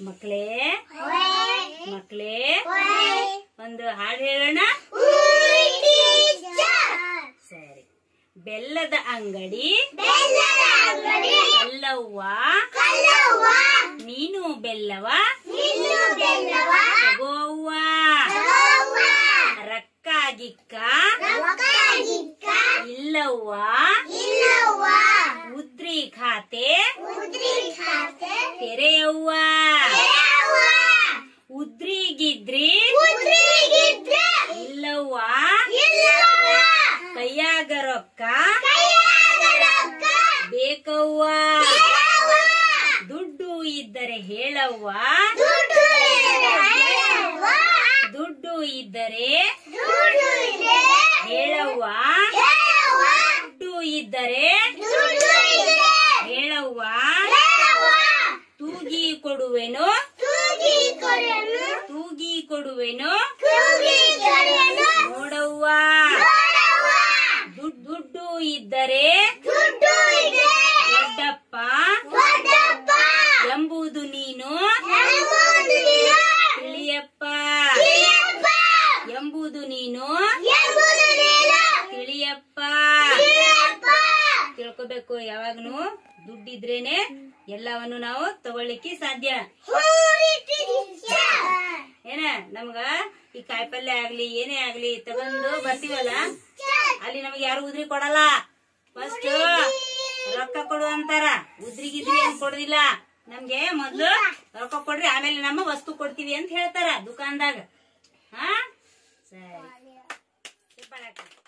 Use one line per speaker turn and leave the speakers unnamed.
ಮಕ್ಕಳೇ ಮಕ್ಕಳೇ ಒಂದು ಹಾಡು ಹೇಳೋಣ. ಸರಿ. ಬೆಲ್ಲದ ಅಂಗಡಿ. ಅಲ್ಲವ್ವ ನೀನು ಬೆಲ್ಲವ. ತಗೋವ್ವ. ರಕ್ಕ ಗಿಕ್ಕ ಇಲ್ಲವ್ವ. ಉದ್ರಿ ಖಾತೆ. ತೆರೆಯವ್ವ ಉದ್ರಿಗಿದ್ರಿ ಇಲ್ಲವ್ವ ಕೈಯಾಗ ರೊಕ್ಕ? ಬೇಕವ್ವ. ದುಡ್ಡು ಇದ್ದರೆ ಹೇಳವ್ವ. ದುಡ್ಡು ಇದ್ದರೆ ಹೇಳವ್ವ. ದುಡ್ಡು ಇದ್ದರೆ ಹೇಳವ್ವ. ತೂಗಿ ಕೊಡುವೆನು. ತೂಗಿ ಕೊಡುವೆನು ನೋಡವ್ವ ದುಡ್- ದುಡ್ಡು ಇದ್ದರೆ ದೊಡ್ಡಪ್ಪ ಎಂಬುದು ನೀನು ತಿಳಿಯಪ್ಪ ಎಂಬುದು ನೀನು ತಿಳಿಯಪ್ಪ. ತಿಳ್ಕೊಬೇಕು ಯಾವಾಗನು ದುಡ್ಡಿದ್ರೇನೆ ಎಲ್ಲವನ್ನು ನಾವು ತಗೊಳ್ಳಿಕ್ಕೆ ಸಾಧ್ಯ. ಏನ ನಮ್ಗ ಈ ಕಾಯಿಪಲ್ಯ ಆಗ್ಲಿ ಏನೇ ಆಗ್ಲಿ ತಗೊಂಡು ಬರ್ತೀವಲ್ಲ ಅಲ್ಲಿ ನಮ್ಗೆ ಯಾರು ಉದ್ರಿ ಕೊಡಲ್ಲ. ಫಸ್ಟ್ ರೊಕ್ಕ ಕೊಡು ಅಂತಾರ. ಉದ್ರಿ ಗಿದ್ರಿ ಏನ್ ಕೊಡುದಿಲ್ಲ. ನಮ್ಗೆ ಮೊದ್ಲು ರೊಕ್ಕ ಕೊಡ್ರಿ ಆಮೇಲೆ ನಮ್ಮ ವಸ್ತು ಕೊಡ್ತೀವಿ ಅಂತ ಹೇಳ್ತಾರ ದುಕಾನ್ದಾಗ. Second.